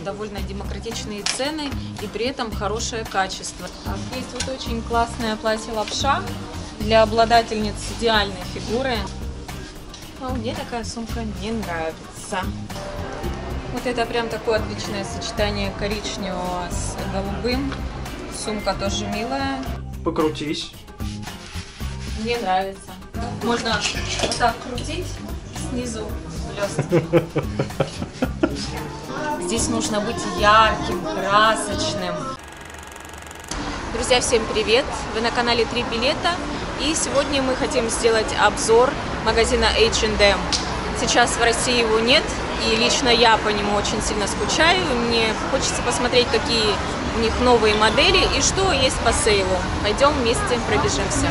довольно демократичные цены и при этом хорошее качество. Есть вот очень классное платье лапша для обладательниц идеальной фигуры. А мне такая сумка не нравится. Вот это прям такое отличное сочетание коричневого с голубым. Сумка тоже милая. Покрутись. Мне нравится. Можно вот так крутить снизу блестки. Здесь нужно быть ярким, красочным. Друзья, всем привет! Вы на канале Три билета. И сегодня мы хотим сделать обзор магазина H&M. Сейчас в России его нет, и лично я по нему очень сильно скучаю. Мне хочется посмотреть, какие у них новые модели и что есть по сейлу. Пойдем вместе пробежимся.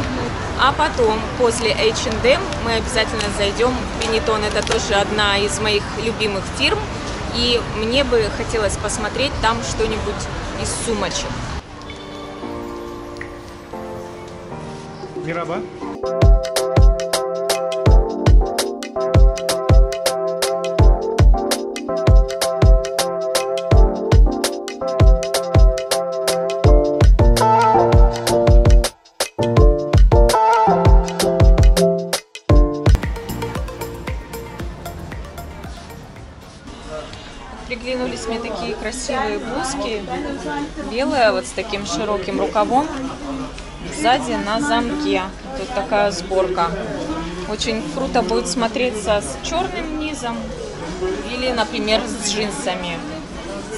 А потом, после H&M, мы обязательно зайдем в Benetton. Это тоже одна из моих любимых фирм. И мне бы хотелось посмотреть там что-нибудь из сумочек. Мираба. Приглянулись мне такие красивые блузки. Белая, вот с таким широким рукавом. Сзади на замке. Тут такая сборка. Очень круто будет смотреться с черным низом или, например, с джинсами.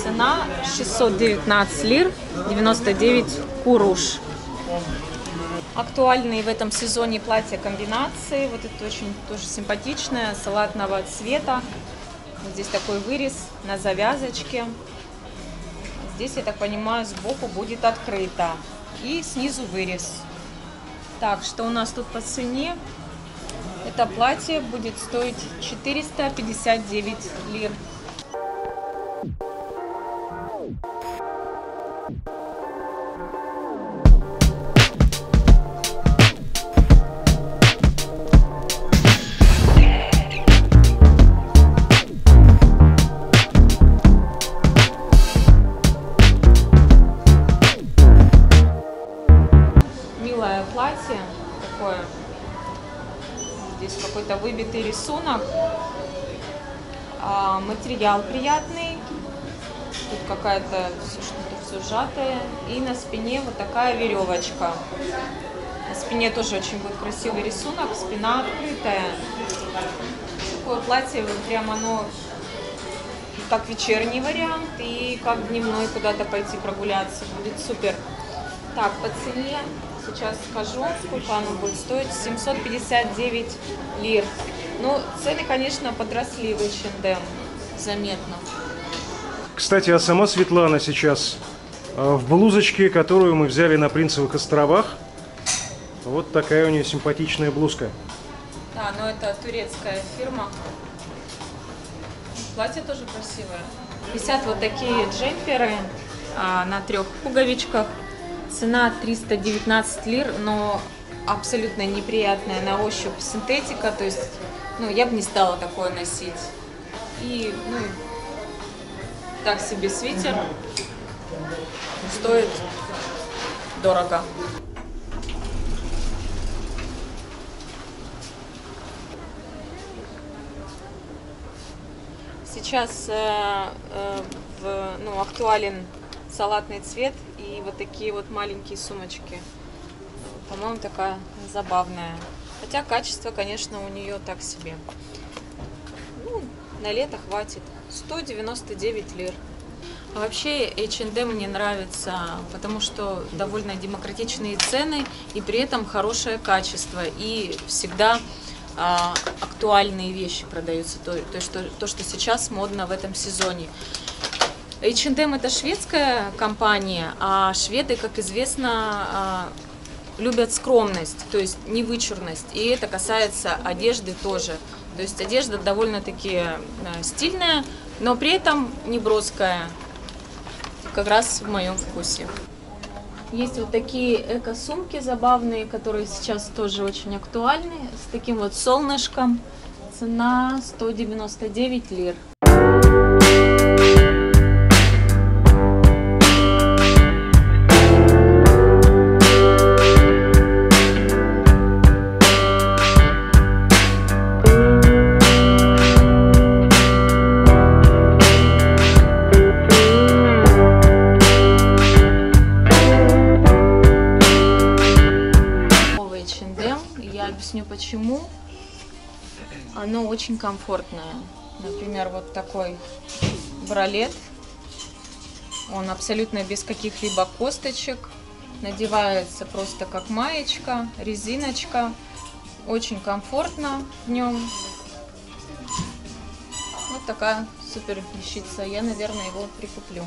Цена 619 лир, 99 куруш. Актуальные в этом сезоне платья комбинации. Вот это очень тоже симпатичное, салатного цвета. Здесь такой вырез на завязочке. Здесь, я так понимаю, сбоку будет открыто. И снизу вырез. Так, что у нас тут по цене? Это платье будет стоить 459 лир. Материал приятный. Тут какая-то что-то все сжатое. И на спине вот такая веревочка. На спине тоже очень будет красивый рисунок. Спина открытая. Такое платье, вот прям оно как вечерний вариант и как дневной куда-то пойти прогуляться. Будет супер. Так, по цене сейчас скажу, сколько оно будет стоить. 759 лир. Ну, цены, конечно, подросли в H&M заметно. Кстати, а сама Светлана сейчас э, в блузочке, которую мы взяли на Принцевых островах. Вот такая у нее симпатичная блузка. Да, но это турецкая фирма. Платье тоже красивое. Висят вот такие джемперы а, на трех пуговичках. Цена 319 лир, но абсолютно неприятная на ощупь синтетика. То есть, ну, я бы не стала такое носить. И, ну, так себе свитер. Стоит дорого. Сейчас э, э, в, ну, актуален салатный цвет и вот такие вот маленькие сумочки. По-моему, такая забавная. Хотя качество, конечно, у нее так себе. На лето хватит. 199 лир. А вообще H&M мне нравится, потому что довольно демократичные цены и при этом хорошее качество. И всегда а, актуальные вещи продаются, то, то, что, то, что сейчас модно в этом сезоне. H&M это шведская компания, а шведы, как известно, а, любят скромность, то есть не вычурность. И это касается одежды тоже. То есть одежда довольно-таки стильная, но при этом не броская. Как раз в моем вкусе. Есть вот такие эко-сумки забавные, которые сейчас тоже очень актуальны. С таким вот солнышком. Цена 199 лир. Комфортное. Например, вот такой бралет. Он абсолютно без каких-либо косточек. Надевается просто как маечка, резиночка. Очень комфортно в нем. Вот такая супер вещица. Я, наверное, его прикуплю.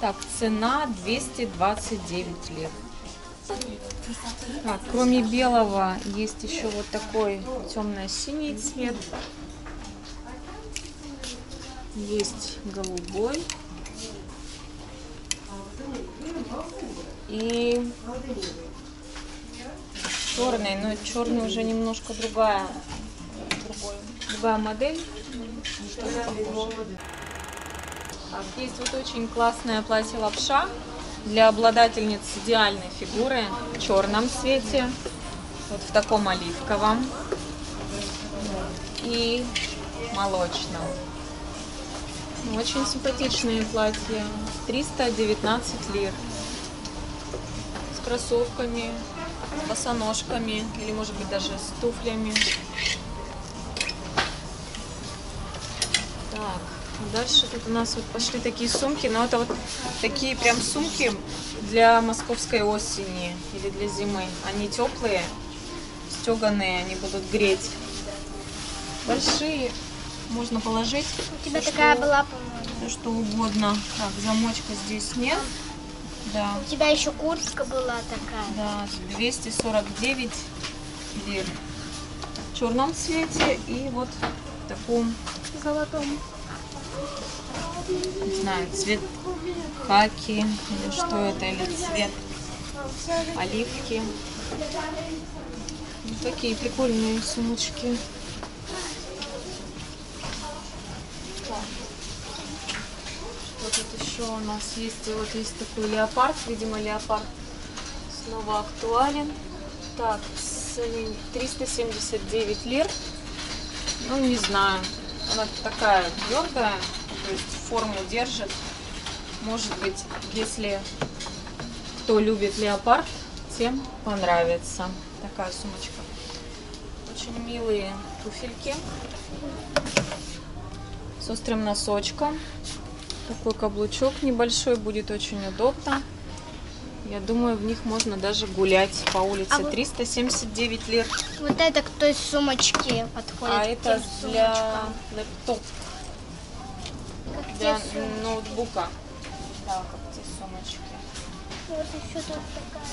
Так, цена 229 лир. Так, кроме белого есть еще вот такой темно-синий цвет. Есть голубой. И черный, но черный уже немножко другая, другая модель. Есть вот очень классное платье лапша для обладательниц идеальной фигуры в черном цвете, вот в таком оливковом и молочном. Очень симпатичные платья. 319 лир. С кроссовками, с босоножками или может быть даже с туфлями. Так, дальше тут у нас вот пошли такие сумки, но это вот такие прям сумки для московской осени или для зимы. Они теплые, стеганые, они будут греть. Большие, можно положить. У тебя всё, такая что- была, по-моему. всё, что угодно. Так, замочка здесь нет. Да, У тебя еще куртка была такая. да, 249 лир. В черном цвете и вот в таком Золотом. Не знаю, цвет хаки или что это, или цвет оливки. Вот такие прикольные сумочки. Что тут еще у нас есть? Вот есть такой леопард, видимо, леопард снова актуален. Так, с- 379 лир. Ну, не знаю. Она такая твердая, то есть форму держит. Может быть, если кто любит леопард, тем понравится такая сумочка. Очень милые туфельки с острым носочком. Такой каблучок небольшой, будет очень удобно. Я думаю, в них можно даже гулять по улице. А вот- 379 лир. Вот это к той сумочке подходит. А это для сумочкам. лэптоп, Как для ноутбука. Да, как те сумочки. Вот еще тут такая.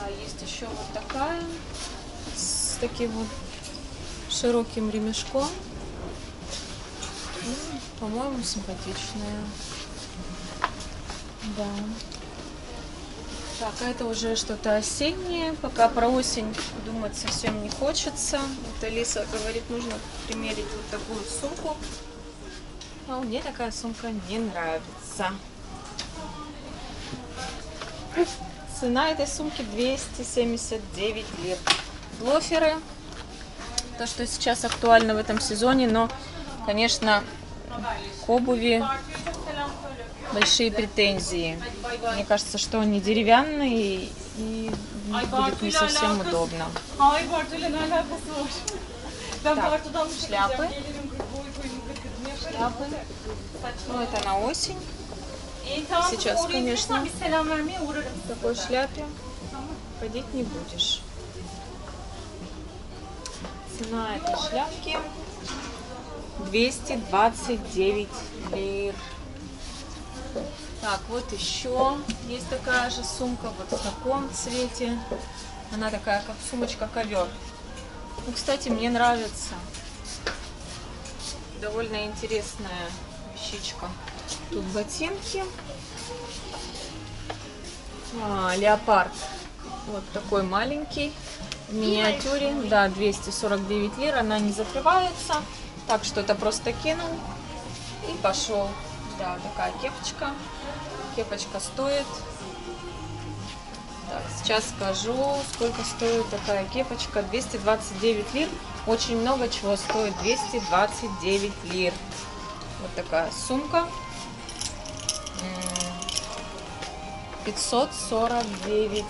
Да, есть еще вот такая с таким вот широким ремешком. Ну, По-моему, симпатичная. Да. Так, а это уже что-то осеннее. Пока про осень думать совсем не хочется. Вот Алиса говорит, нужно примерить вот такую сумку. А мне такая сумка не нравится. Цена этой сумки 279 лир. Блоферы. То, что сейчас актуально в этом сезоне, но, конечно, к обуви большие претензии. Мне кажется, что они деревянные и будет не совсем удобно. Так, шляпы. Шляпы. Ну, это на осень. Сейчас, конечно. В такой шляпе ходить не будешь. Цена этой шляпки 229 лир. Так, вот еще есть такая же сумка, вот в таком цвете. Она такая, как сумочка-ковер. Ну, кстати, мне нравится. Довольно интересная вещичка. Тут ботинки. А, леопард. Вот такой маленький. В миниатюре. Да, 249 лир. Она не закрывается. Так что это просто кинул и пошел. Да, такая кепочка. Кепочка стоит. Так, сейчас скажу, сколько стоит такая кепочка. 229 лир. Очень много чего стоит. 229 лир. Вот такая сумка. М, 549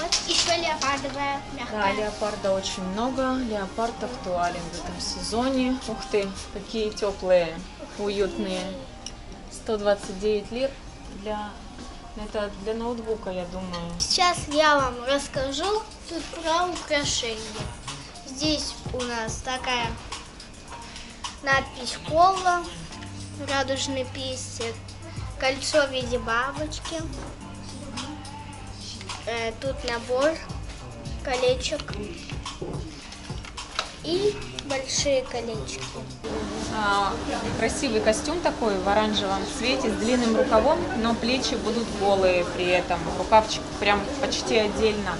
Вот еще леопардовая, Да, мягкая. леопарда очень много. Леопард актуален в этом сезоне. Ух ты, какие теплые, уютные. 129 лир для... Это для ноутбука, я думаю. Сейчас я вам расскажу тут про украшения. Здесь у нас такая надпись «Кола», радужный пестик, кольцо в виде бабочки. Э, тут набор колечек и большие колечки. А, красивый костюм такой в оранжевом цвете с длинным рукавом, но плечи будут голые при этом. Рукавчик прям почти отдельно.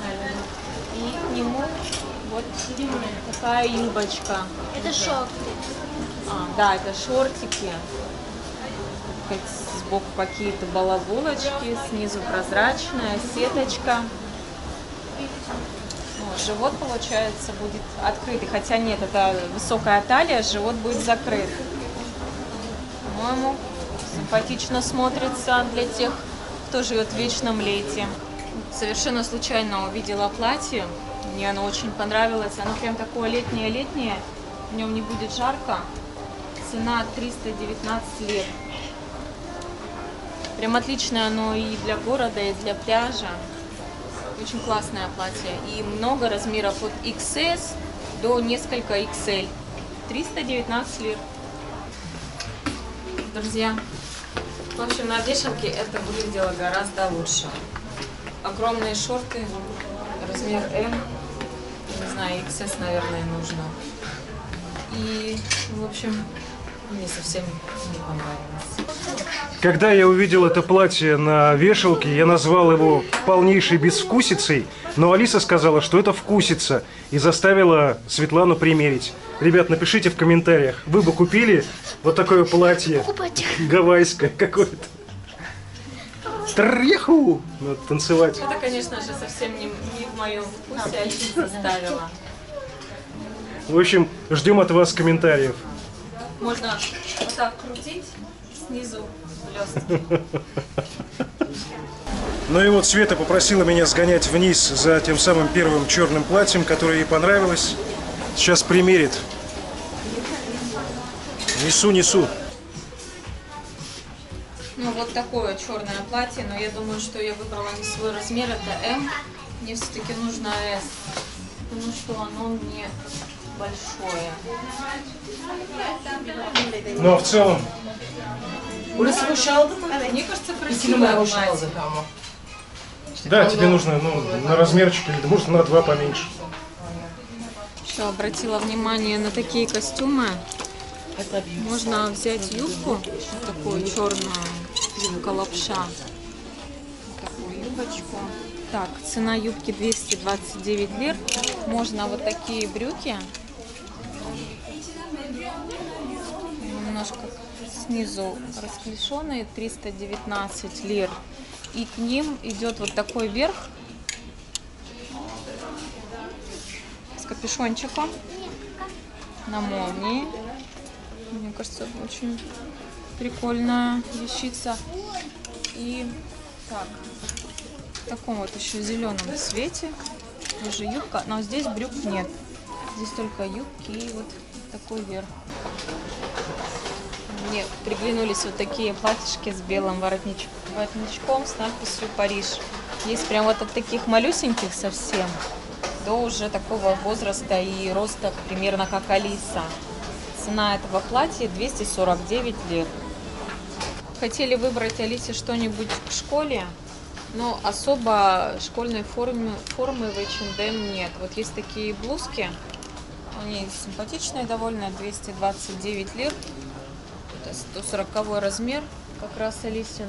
И к нему вот такая юбочка. Это шорты. А, да, это шортики. Сбоку какие-то балабулочки, снизу прозрачная сеточка. Живот, получается, будет открытый. Хотя нет, это высокая талия, живот будет закрыт. По-моему, симпатично смотрится для тех, кто живет в вечном лете. Совершенно случайно увидела платье. Мне оно очень понравилось. Оно прям такое летнее-летнее. В нем не будет жарко. Цена 319 лир. Прям отличное оно и для города, и для пляжа. Очень классное платье. И много размеров от XS до несколько XL. 319 лир. Друзья, в общем, на вешалке это выглядело гораздо лучше. Огромные шорты, размер М. Не знаю, XS, наверное, нужно. И, в общем, мне совсем не понравилось. Когда я увидел это платье на вешалке, я назвал его полнейшей безвкусицей, но Алиса сказала, что это вкусица, и заставила Светлану примерить. Ребят, напишите в комментариях, вы бы купили вот такое платье Покупать. гавайское какое-то. Треху! Надо танцевать. Это, конечно же, совсем не, не в моем вкусе, Алиса заставила. В общем, ждем от вас комментариев. Можно вот так крутить, снизу блестки. Ну и вот Света попросила меня сгонять вниз за тем самым первым черным платьем, которое ей понравилось. Сейчас примерит. Несу, несу. Ну, вот такое черное платье, но я думаю, что я выбрала не свой размер, это М. Мне все-таки нужно S, потому что оно мне большое. Но в целом, Burası boşaldı mı? Мне кажется, boşaldı ama. да, тебе нужно ну, на размерчик или может на два поменьше. Еще обратила внимание на такие костюмы. Можно взять юбку, такую черную, юбка лапша. Такую юбочку. Так, цена юбки 229 лир. Можно вот такие брюки. Немножко снизу расклешенные, 319 лир. И к ним идет вот такой верх с капюшончиком на молнии. Мне кажется, очень прикольная вещица. И так, в таком вот еще зеленом цвете. Тоже юбка, но здесь брюк нет. Здесь только юбки и вот такой верх. Мне приглянулись вот такие платьишки с белым воротнич- воротничком с надписью «Париж». Есть прям вот от таких малюсеньких совсем до уже такого возраста и роста примерно как Алиса. Цена этого платья 249 лир. Хотели выбрать Алисе что-нибудь к школе, но особо школьной формы, формы в H&M нет. Вот есть такие блузки, они симпатичные довольно, 229 лир. Это 140 размер, как раз Алисин.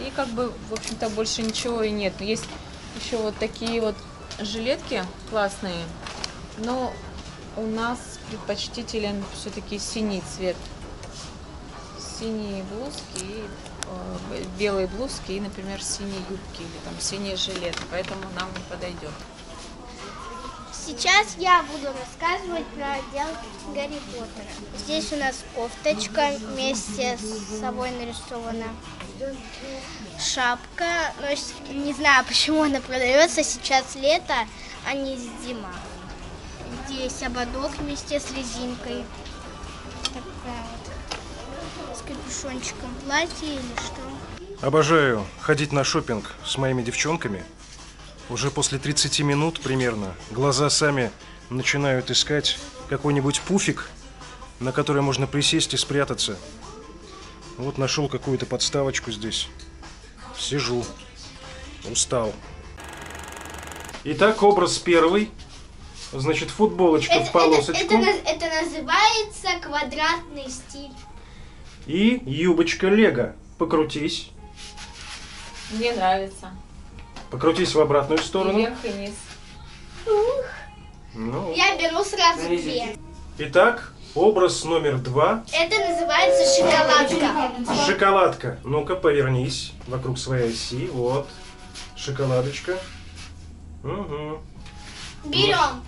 И как бы, в общем-то, больше ничего и нет. Есть еще вот такие вот жилетки классные, но у нас предпочтителен все-таки синий цвет. Синие блузки, и, э, белые блузки и, например, синие юбки или там синий жилет, поэтому нам не подойдет. Сейчас я буду рассказывать про отдел Гарри Поттера. Здесь у нас кофточка вместе с собой нарисована. шапка. Но с- не знаю, почему она продается. Сейчас лето, а не зима. Здесь ободок вместе с резинкой. Такая вот. С капюшончиком платье или что. Обожаю ходить на шопинг с моими девчонками. Уже после 30 минут примерно глаза сами начинают искать какой-нибудь пуфик, на который можно присесть и спрятаться. Вот нашел какую-то подставочку здесь. Сижу. Устал. Итак, образ первый. Значит, футболочка в полосочку это наз- это называется квадратный стиль. и юбочка Лего. Покрутись. Мне нравится. Покрутись в обратную И сторону. вверх и вниз. Ну, Я беру сразу две. Итак, образ номер два. Это называется шоколадка. Шоколадка. Ну-ка, повернись вокруг своей оси. Вот. Шоколадочка. Угу. Берем.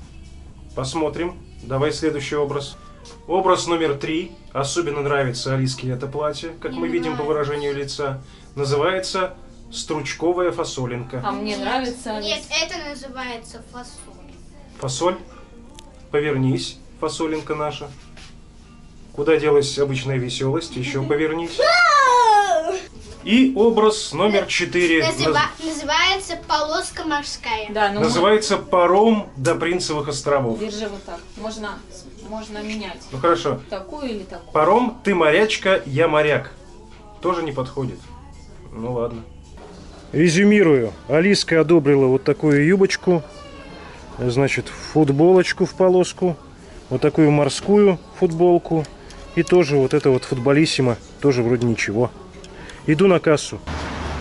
Посмотрим. Давай следующий образ. Образ номер три. Особенно нравится Алиске это платье, как мы видим по выражению лица. Называется стручковая фасолинка. А мне нравится. Нет, это называется фасоль. Фасоль. Повернись, фасолинка наша. Куда делась обычная веселость? Еще повернись. И образ номер четыре. Называ- называется полоска морская. Да, ну Называется «Паром до Принцевых островов». держи вот так. Можно, можно менять. Ну хорошо. Такую или такую. Паром, ты морячка, я моряк. Тоже не подходит. Ну ладно. Резюмирую. Алиска одобрила вот такую юбочку. Значит, футболочку в полоску. Вот такую морскую футболку. И тоже вот это вот футболиссимо. Тоже вроде ничего. Иду на кассу.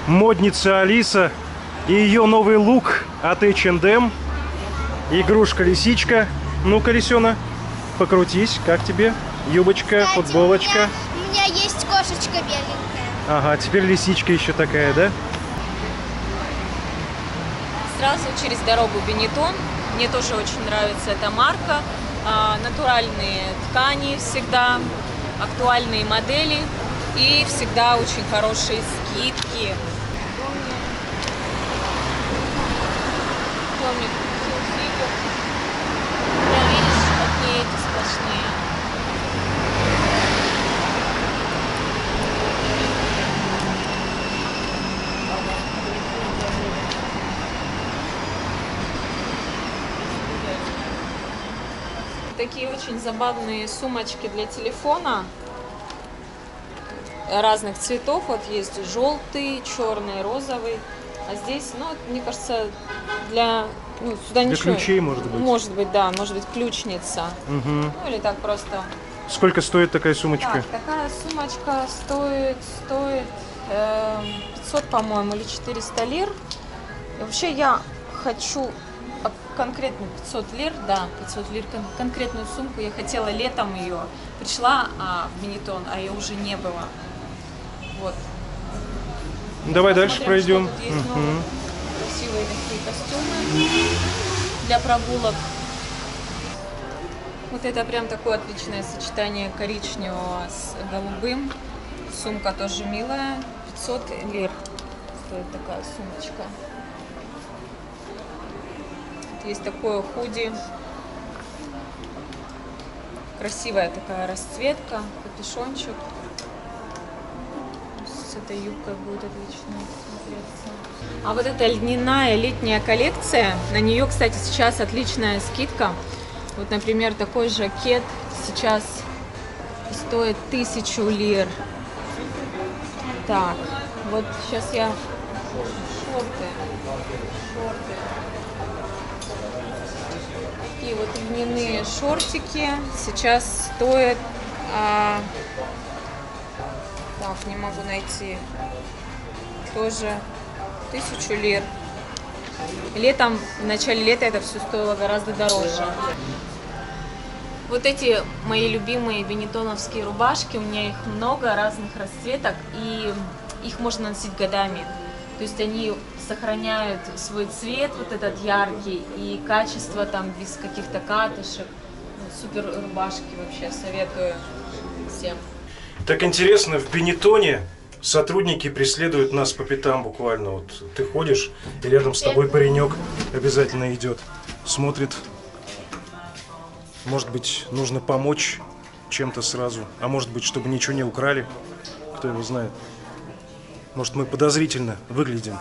Модница Алиса и ее новый лук от H&M. Игрушка-лисичка. Ну-ка, лисена, покрутись. Как тебе? Юбочка, Кстати, футболочка. У меня, у меня есть кошечка беленькая. Ага, теперь лисичка еще такая, да? Сразу через дорогу Бенетон. Мне тоже очень нравится эта марка. А, натуральные ткани всегда, актуальные модели и всегда очень хорошие скидки. Такие очень забавные сумочки для телефона разных цветов. Вот есть желтый, черный, розовый. А здесь, ну, мне кажется, для... Ну, сюда Для ничего... ключей, может быть. Может быть, да, может быть, ключница. Угу. Ну, или так просто. Сколько стоит такая сумочка? Так, такая сумочка стоит, стоит эм, 500, по-моему, или 400 лир. И вообще я хочу конкретно 500 лир, да, 500 лир, кон- конкретную сумку. Я хотела летом ее. Пришла а, в Бенетон, а ее уже не было. Вот. Давай дальше Посмотрим, пройдем. что тут есть. Красивые такие костюмы для прогулок. Вот это прям такое отличное сочетание коричневого с голубым. Сумка тоже милая. 500 лир стоит такая сумочка. Есть такое худи. Красивая такая расцветка, капюшончик. С этой юбкой будет отлично смотреться. А вот эта льняная летняя коллекция, на нее, кстати, сейчас отличная скидка. Вот, например, такой жакет сейчас стоит тысячу лир. Так, вот сейчас я шорты. Шорты. Такие вот льняные шортики сейчас стоят а, так, не могу найти. Тоже тысячу лир. Летом, в начале лета это все стоило гораздо дороже. Вот эти мои любимые бенетоновские рубашки, у меня их много разных расцветок, и их можно носить годами. То есть они сохраняют свой цвет, вот этот яркий, и качество там без каких-то катышек. Ну, Супер рубашки вообще советую всем. Так интересно, в Бенетоне сотрудники преследуют нас по пятам буквально. Вот ты ходишь, и рядом с тобой паренек обязательно идет, смотрит. Может быть, нужно помочь чем-то сразу, а может быть, чтобы ничего не украли. Кто его знает. Может, мы подозрительно выглядим.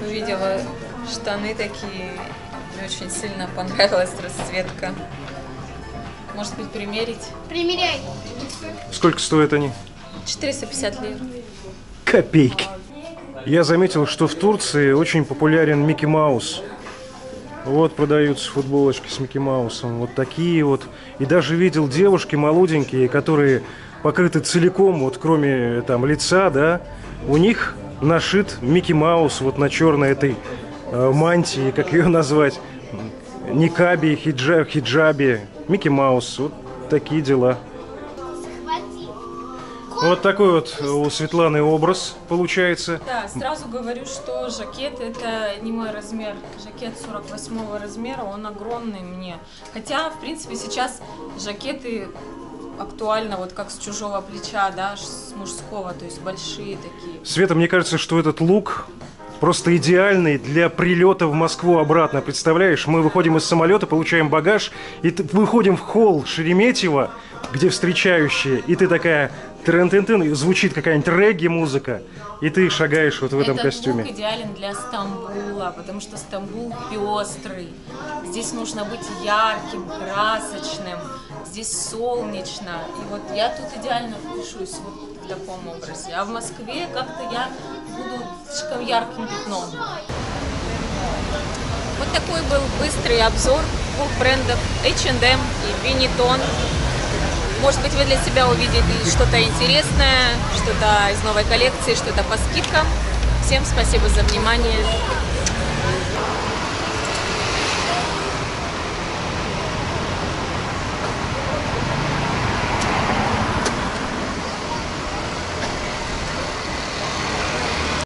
Увидела штаны такие, мне очень сильно понравилась расцветка. Может быть, примерить? Примеряй. Сколько стоят они? 450 лир. Копейки. Я заметил, что в Турции очень популярен Микки Маус. Вот продаются футболочки с Микки Маусом. Вот такие вот. И даже видел девушки молоденькие, которые покрыты целиком, вот кроме там лица, да, у них нашит Микки Маус вот на черной этой э, мантии, как ее назвать, никаби, хиджа, хиджабе, Микки Маус, вот такие дела. Вот такой вот у Светланы образ получается. Да, сразу говорю, что жакет это не мой размер. Жакет 48 размера, он огромный мне. Хотя, в принципе, сейчас жакеты актуально вот как с чужого плеча, да, с мужского, то есть большие такие. Света, мне кажется, что этот лук просто идеальный для прилета в Москву обратно. Представляешь, мы выходим из самолета, получаем багаж, и выходим в холл Шереметьево, где встречающие, и ты такая трен тын тын звучит какая-нибудь регги-музыка, и ты шагаешь вот в этом Этот костюме. лук идеален для Стамбула, потому что Стамбул пестрый. Здесь нужно быть ярким, красочным, здесь солнечно. И вот я тут идеально впишусь вот в таком образе. А в Москве как-то я буду слишком ярким пятном. Вот такой был быстрый обзор двух брендов H&M и Benetton. Может быть, вы для себя увидели что-то интересное, что-то из новой коллекции, что-то по скидкам. Всем спасибо за внимание.